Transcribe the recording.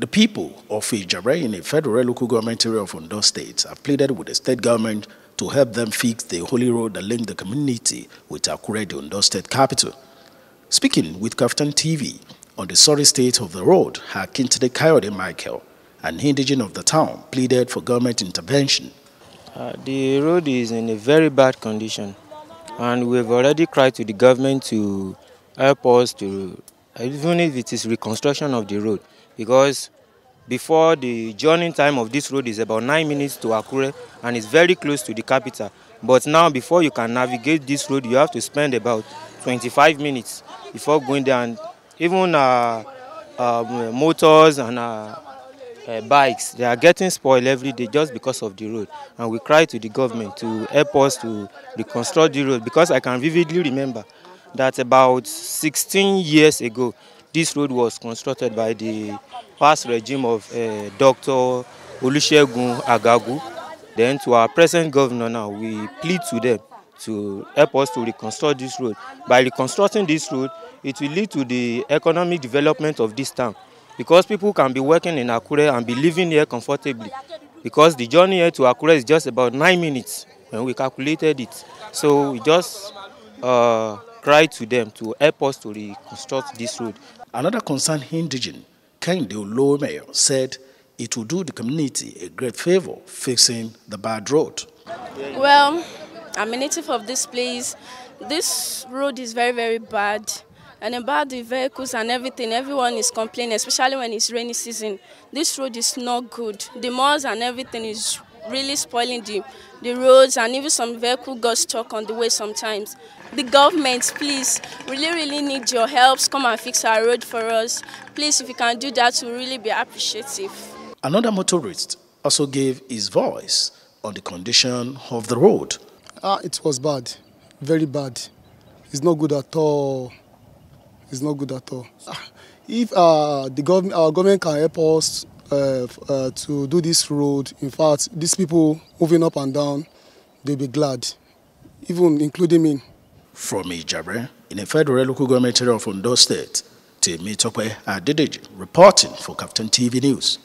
The people of Ijara in Ifedore local government area of Ondo State have pleaded with the state government to help them fix the holy road that link the community with Akure, the Ondo State capital. Speaking with Kaftan TV on the sorry state of the road, Akintade Kayode Michael, an indigene of the town, pleaded for government intervention. Uh, the road is in a very bad condition and we've already cried to the government to help us to, even if it is reconstruction of the road, because before the journey time of this road is about nine minutes to Akure and it's very close to the capital. But now before you can navigate this road, you have to spend about 25 minutes before going there and even uh, uh, motors and uh, uh, bikes they are getting spoiled every day just because of the road and we cry to the government to help us to reconstruct the road because I can vividly remember that about 16 years ago this road was constructed by the past regime of uh, Dr. Olusegun Agagu then to our present governor now we plead to them to help us to reconstruct this road by reconstructing this road it will lead to the economic development of this town because people can be working in Akure and be living here comfortably because the journey here to Akure is just about nine minutes when we calculated it. So we just uh, cried to them to help us to reconstruct this road. Another concerned indigene, Kende Olomeyo, said it will do the community a great favor fixing the bad road. Well, I'm a native of this place. This road is very, very bad. And about the vehicles and everything, everyone is complaining, especially when it's rainy season. This road is not good. The malls and everything is really spoiling the, the roads and even some vehicle got stuck on the way sometimes. The government, please, really, really need your help. Come and fix our road for us. Please, if you can do that, we'll really be appreciative. Another motorist also gave his voice on the condition of the road. Ah, it was bad, very bad. It's not good at all. It's not good at all. If uh, the government, our government can help us uh, uh, to do this road, in fact, these people moving up and down, they'll be glad, even including me. From Ijabre, in Ifedore local government area of Ondo State, Temi Tope Adedeji, reporting for Kaftan TV News.